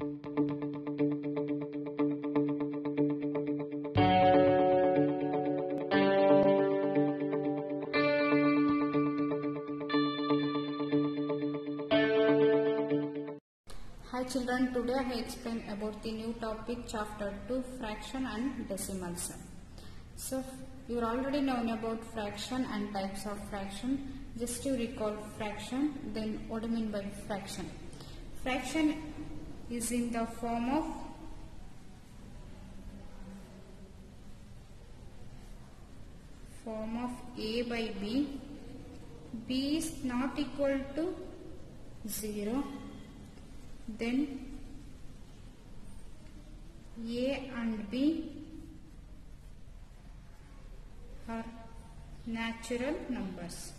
Hi children, today I explain about the new topic chapter 2 fraction and decimals. So you are already known about fraction and types of fraction. Just to recall fraction, then what do you mean by fraction? Fraction is in the form of form of a by b. b is not equal to 0 then A and B are natural numbers.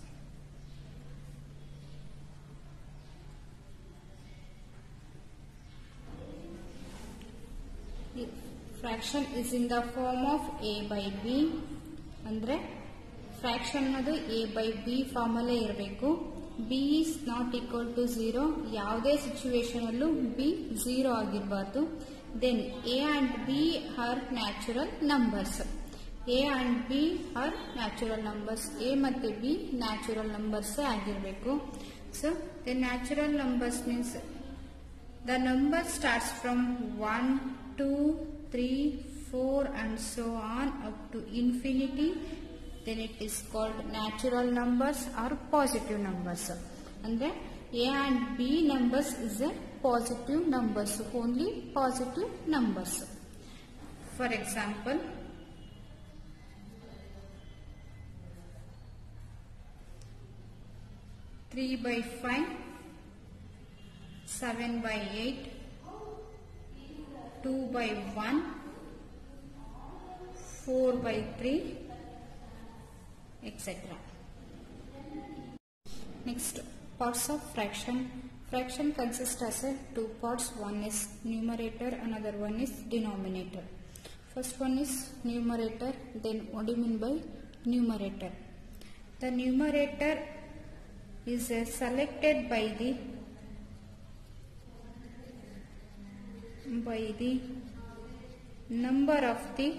Fraction is in the form of a by b ಅಂದರೆ fraction ಅನ್ನೋದು A by b ಫಾರ್ಮಲ್ಲೇ ಇರಬೇಕು. B is not equal to zero ಯಾವುದೇ situation ಅಲ್ಲೂ B zero ಆಗಿರಬಾರ್ದು. Then a and b are natural numbers a and b are natural numbers a ಮತ್ತು B natural numbers ಆಗಿರಬೇಕು. So the natural numbers means the number starts from one two 3, 4 and so on up to infinity then it is called natural numbers or positive numbers. And then A and B numbers is a positive numbers, only positive numbers. For example, three by five, seven by eight, two by one, four by three, etc. Next, parts of fraction. Fraction consists as a two parts. One is numerator, another one is denominator. First one is numerator. Then what do you mean by numerator? The numerator is selected by the by the number of the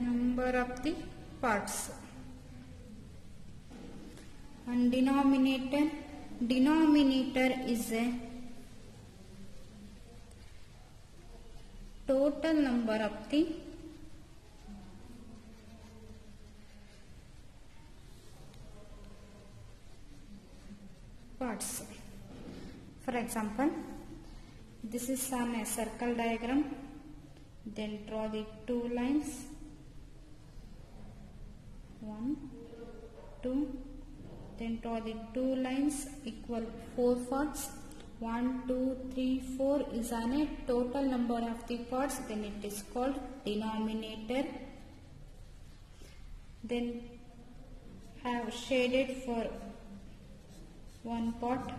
number of the parts. And denominator denominator is a total number of the parts for example this is on a circle diagram. Then draw the two lines. One two. Then draw the two lines equal four parts. One two three four is on a total number of the parts. Then it is called denominator. Then have shaded for one part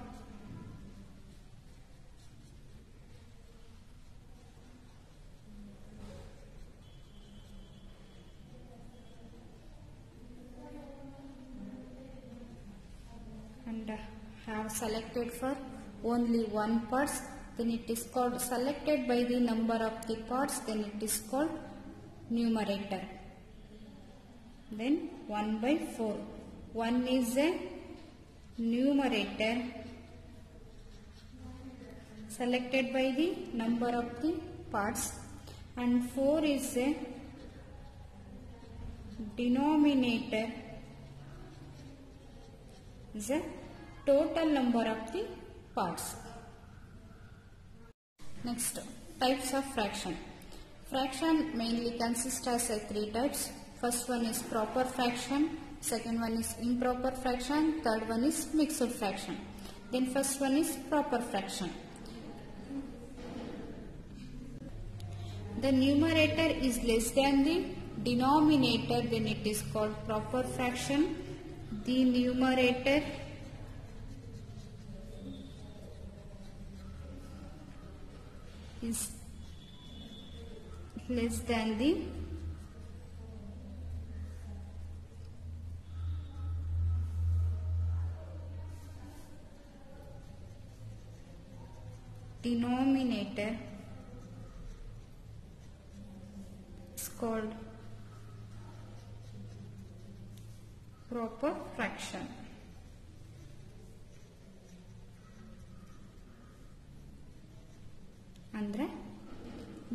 and uh, have selected for only one parts. Then it is called selected by the number of the parts. Then it is called numerator. Then 1 by 4 1 is a numerator selected by the number of the parts and 4 is a denominator is a total number of the parts. Next, types of fraction. Fraction mainly consists as three types. First one is proper fraction, second one is improper fraction, third one is mixed fraction. Then first one is proper fraction. The numerator is less than the denominator, then it is called proper fraction. The numerator is less than the denominator is called proper fraction. ಅಂದ್ರೆ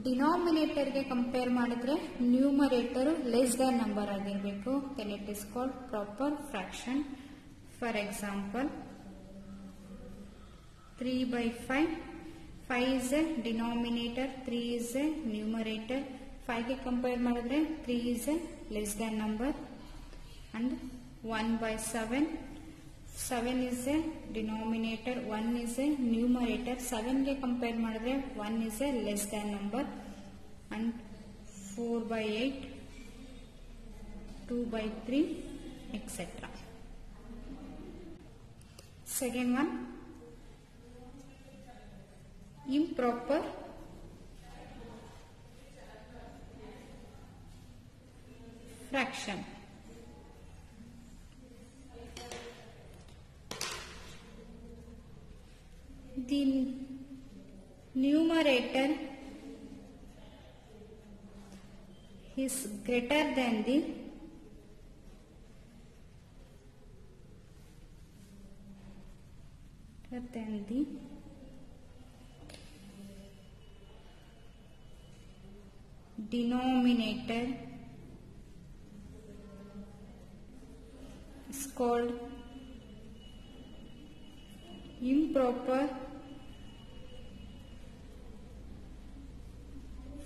ಡಿನಾಮಿನೇಟರ್ಗೆ compare ಮಾಡಿದ್ರೆ numerator less than number ಆಗಿರಬೇಕು then it is called proper fraction for example three by five five is a denominator three is a numerator ಫೈವ್ಗೆ compare ಮಾಡಿದ್ರೆ three is a less than number and one by seven seven is a denominator one is a numerator ಸೆವೆನ್ಗೆ compare ಮಾಡಿದ್ರೆ one is a less than number and four by eight two by three etcetera second one improper fraction the numerator is greater than the greater than the denominator is called improper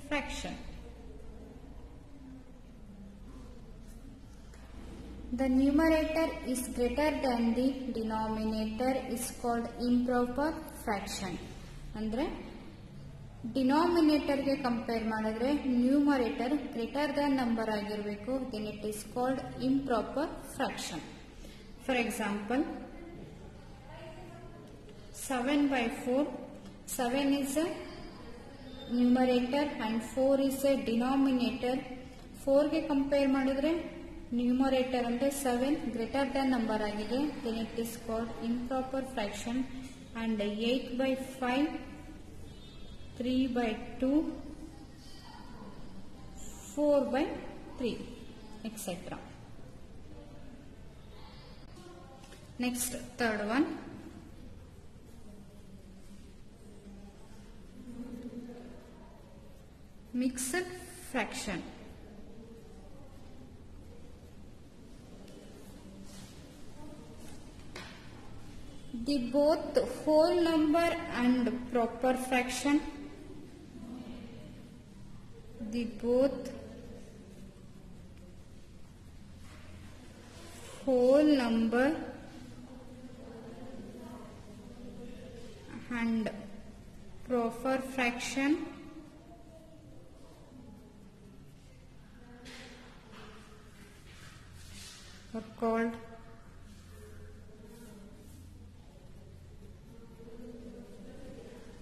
fraction. The numerator is greater than the denominator is called improper fraction. ಅಂದ್ರೆ ಡಿನಾಮಿನೇಟರ್ಗೆ compare ಮಾಡಿದ್ರೆ numerator greater than number ಆಗಿರಬೇಕು then it is called improper fraction for example seven by four seven is a numerator and four is a denominator ಫೋರ್ಗೆ compare ಮಾಡಿದ್ರೆ numerator ಅಂದ್ರೆ seven greater than number ಆಗಿದೆ then it is called improper fraction and eight by five 3 by 2, 4 by 3, etc. Next, third one. Mixed fraction. The both whole number and proper fraction the both whole number and proper fraction are called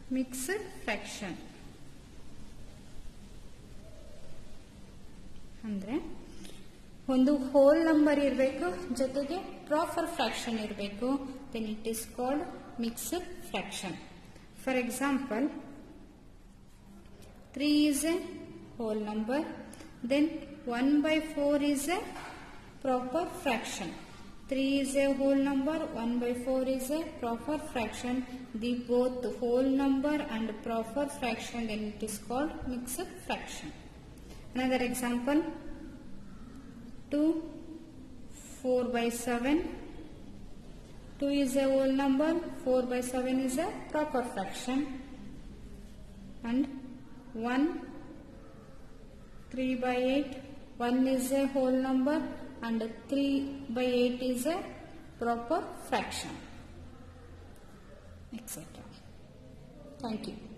mixed fraction ಅಂದ್ರೆ ಒಂದು whole number ಇರಬೇಕು ಜೊತೆಗೆ proper fraction ಇರಬೇಕು then it is called mixed fraction for example three is a whole number then one by four is a proper fraction three is a whole number one by four is a proper fraction the both whole number and proper fraction then it is called mixed fraction Another example 2 4 by 7 2 is a whole number 4 by 7 is a proper fraction and 1 3 by 8 1 is a whole number and 3 by 8 is a proper fraction etc. Thank you.